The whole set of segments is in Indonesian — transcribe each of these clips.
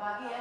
bagian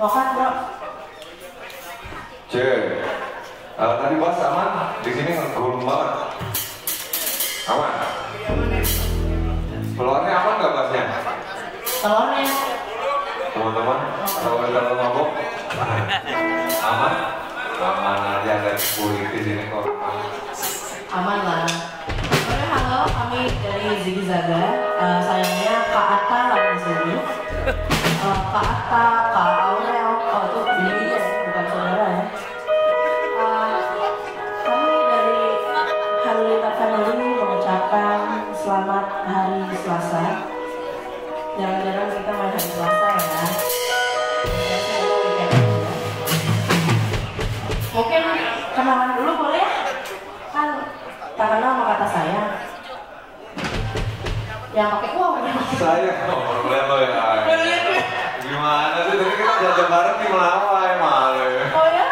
Makan bro. Cek, Eh, tadi bos aman, di sini ngegulung banget. Aman. Peluangnya aman nggak basnya? Telurnya. Teman-teman, kalau kita mabuk, aman? Aman aja ada kulit di sini kok. aman lah. Oke, halo, kami dari Ziggy Zaga. Eh, sayangnya Kak Atta lagi di sini. Eh, Kak Atta, Saya, oh, lo ya. Gimana sih, tadi kita jajan bareng di Melawai malah. Oh ya?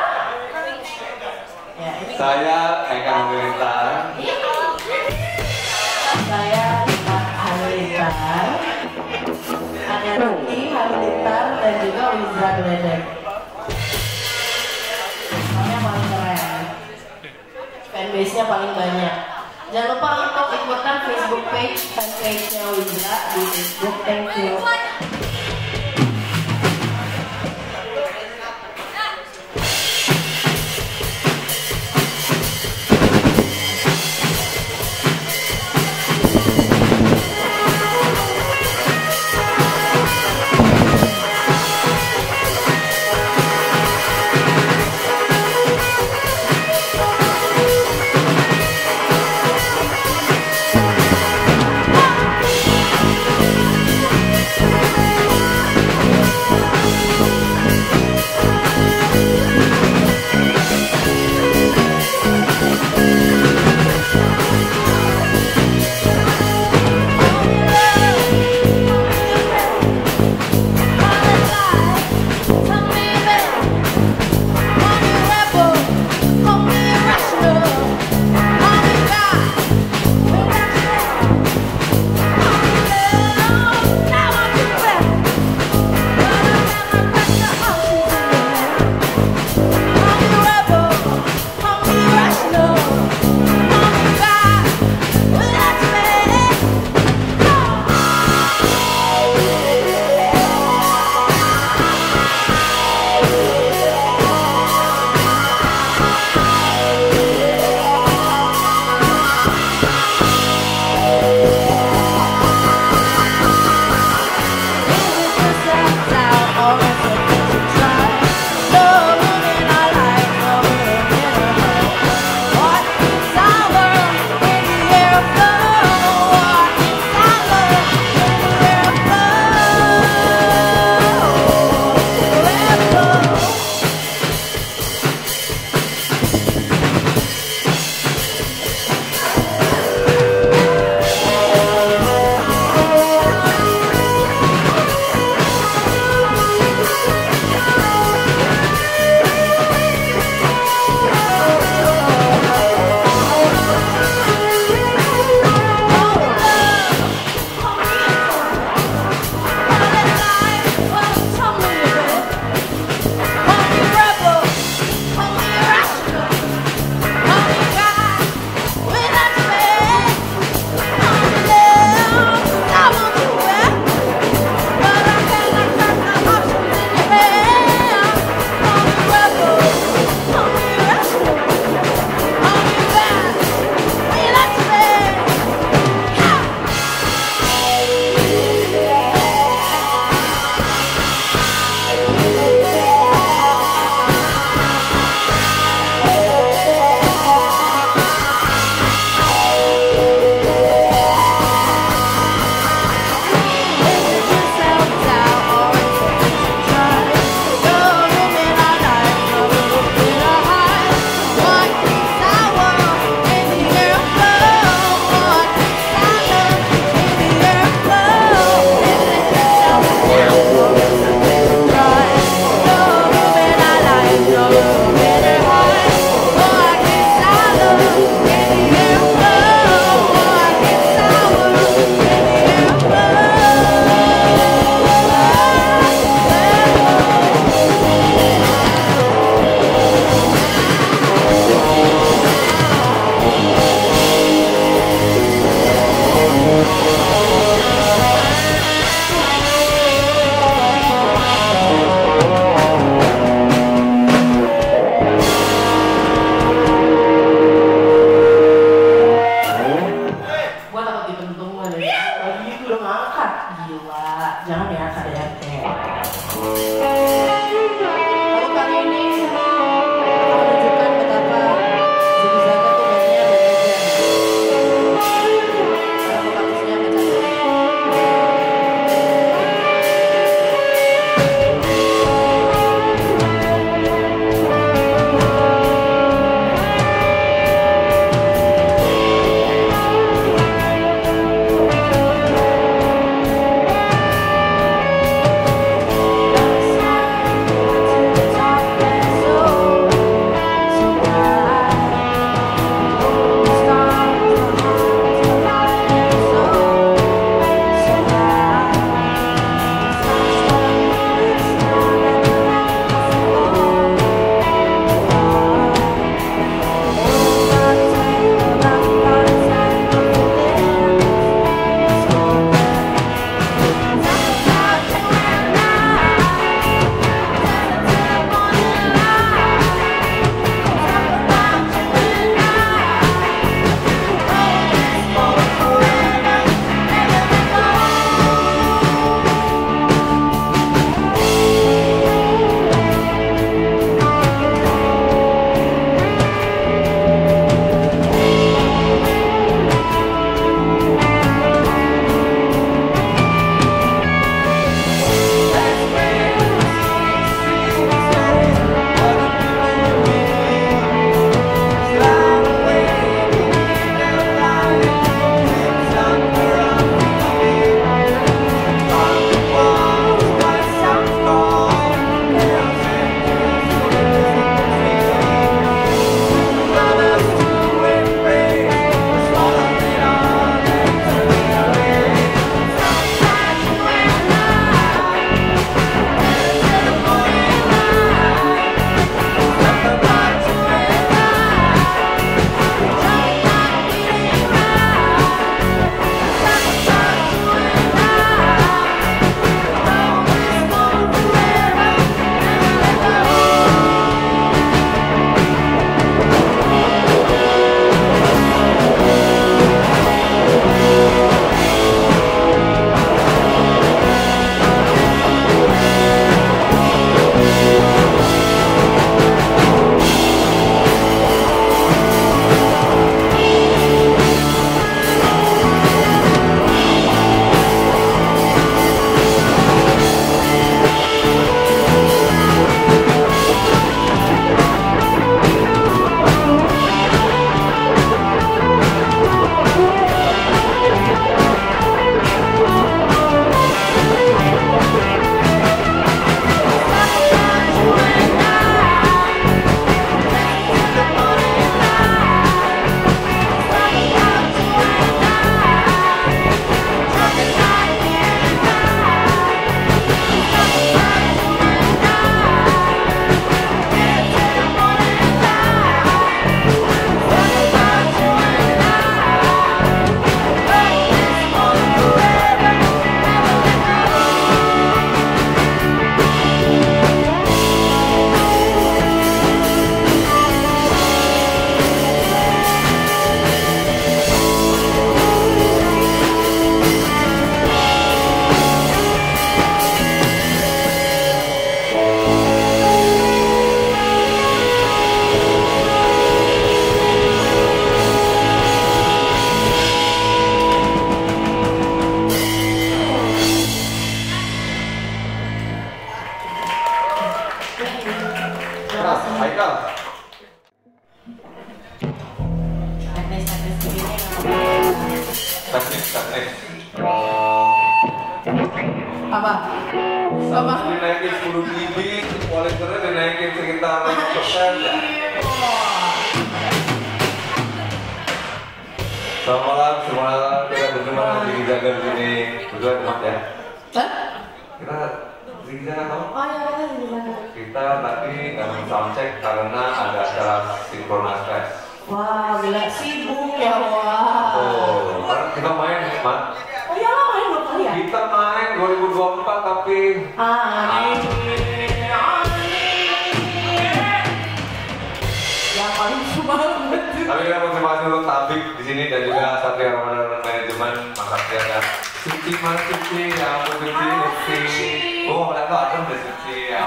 Ya ini Saya Eka Halilintar. Saya Ika Halilintar. Ada Ruki Halilintar dan juga Wizra Gledek. Namanya paling keren. Fanbase-nya paling banyak. Jangan lupa untuk ikutan Facebook page fanpage-nya Wizra di Facebook. Thank you. Suci, ya ampun Suci, Suci. Oh, ya ya.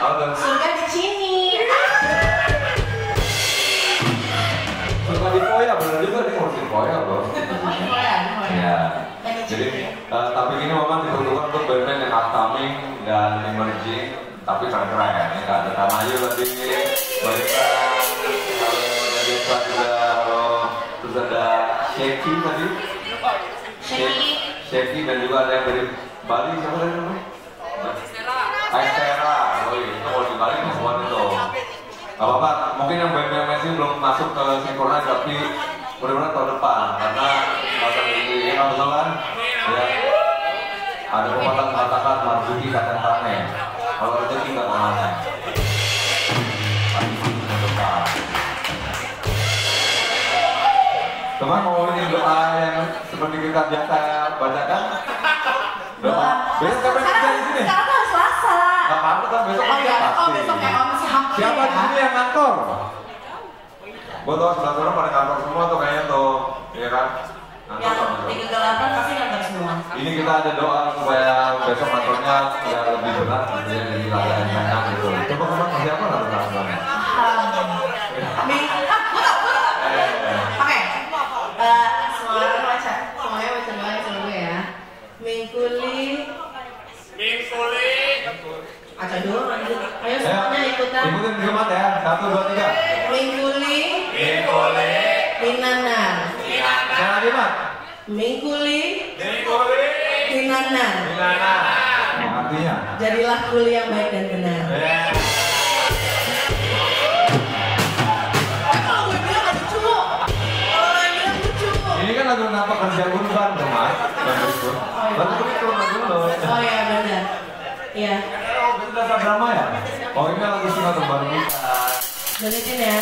Oh, dan Surga di sini. surga di Koya, bener juga nih mau di Koya loh. Ya. Jadi, eh, tapi ini memang diperuntukkan untuk band-band yang upcoming dan emerging, tapi keren-keren. Ini nggak ada Tanayu tadi, Balita, Sheki tadi, Sheki. Sheki dan juga ada yang dari Bali, siapa tadi namanya? Aistera, oh iya, itu mau di Bali semua itu. Gak apa-apa, mungkin yang band-band Messi belum masuk ke Synchronize tapi mudah-mudahan tahun depan karena masa itu ya nggak betul kan? Ya. Ada pepatah mengatakan marzuki tane. Kalau rezeki nggak ke mana. Teman mau ini doa yang seperti kita biasa bacakan? Doa. Besok kapan kerja di sini? Sekarang kan Selasa. Gak apa-apa kan besok Oh iya, pasti. oh besok ya, oh masih hampir Siapa di ya. sini yang kantor? Gue tau sebelah sana pada kantor semua tuh kayaknya tuh, iya kan? Kantor Yang sama di kegelapan pasti nonton semua. Ini kita ada doa supaya besok kantornya tidak lebih berat, gitu ya, jadi agak enak gitu. Coba kemarin masih apa lah kantornya? Ming, ah, gue tau, gue tau. Oke, Eh, semuanya baca, semuanya baca doa sama gue ya. Mingkuli, Aca dulu lanjut. Ayo semuanya ikutan. Ikutin semangat ya, satu, dua, tiga. Mingkuli, Minanan. Saya lagi mat. Mingkuli, Minanan. Artinya? Jadilah kuli yang baik dan benar. Ini kan lagu kenapa kerja urban dong mas? Lagu itu lagu dulu. Oh iya benar. Iya. Oh, kita drama ya? Oh ini lagu singa terbaru kita. Dengerin ya.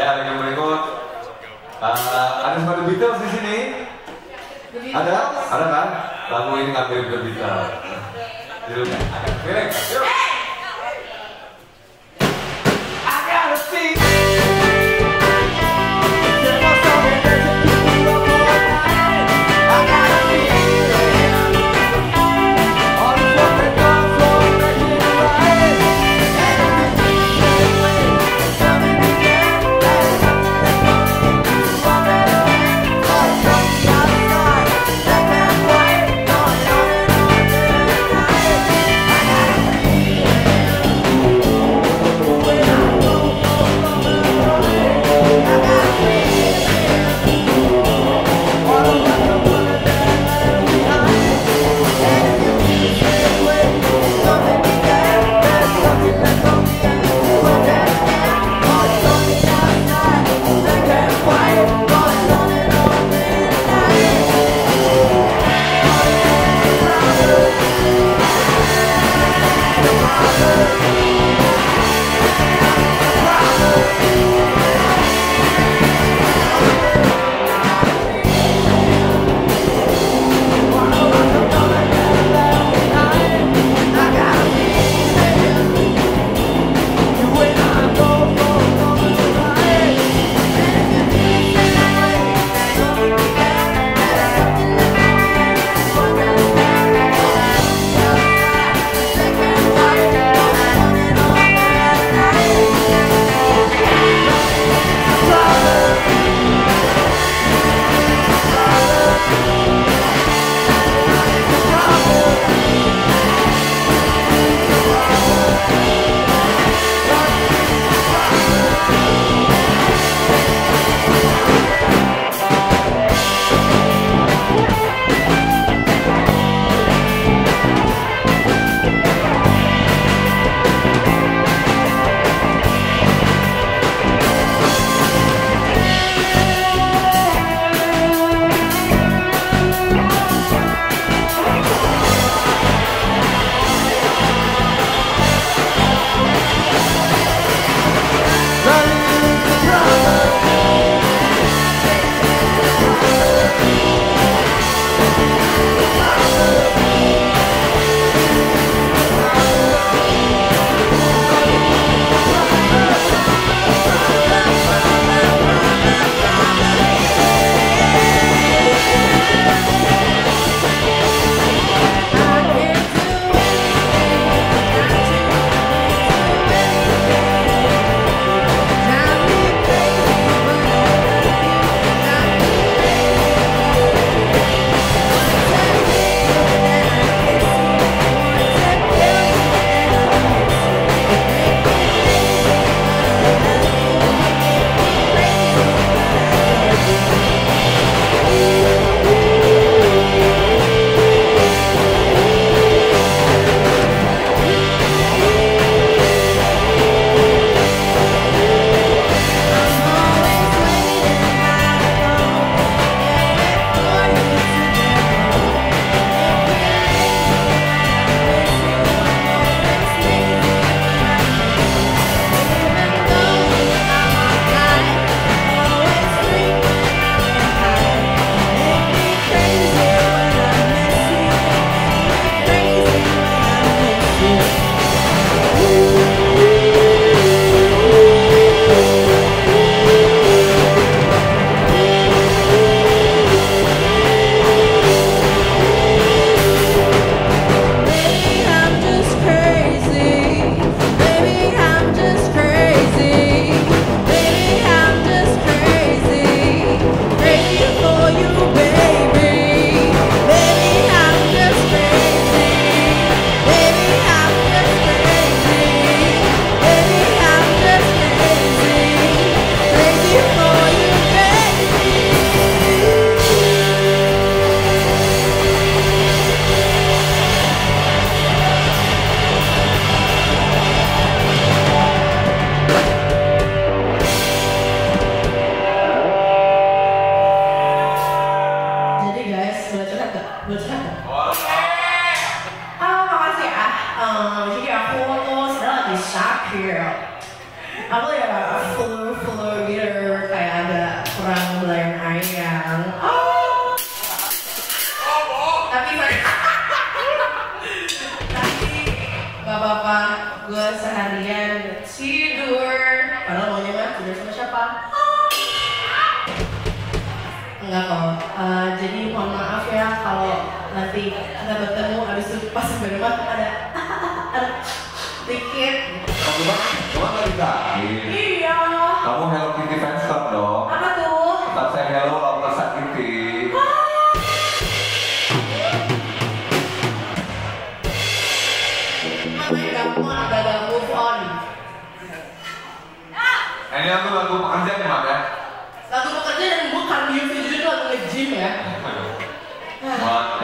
ya rekan berikut uh, eh, ada sepatu The Beatles di sini? Ada? Ada kan? Lagu ini ngambil The Beatles. Jadi agak miring yuk.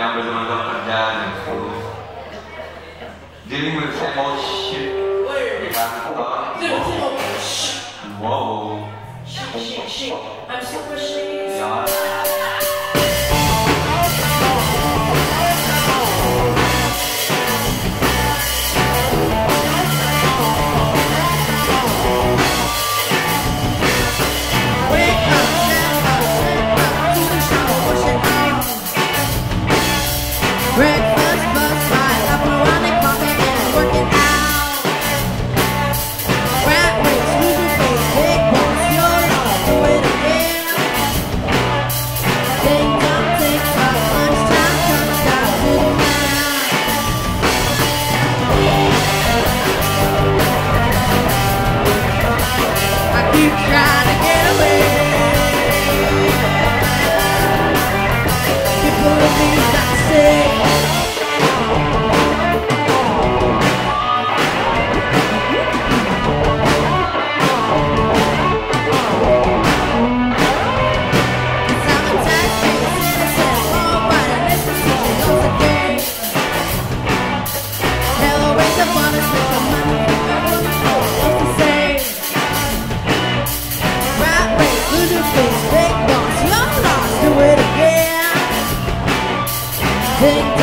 down with the shit. Whoa. Shit, shit, shit. I'm super questioning. Yeah. 嘿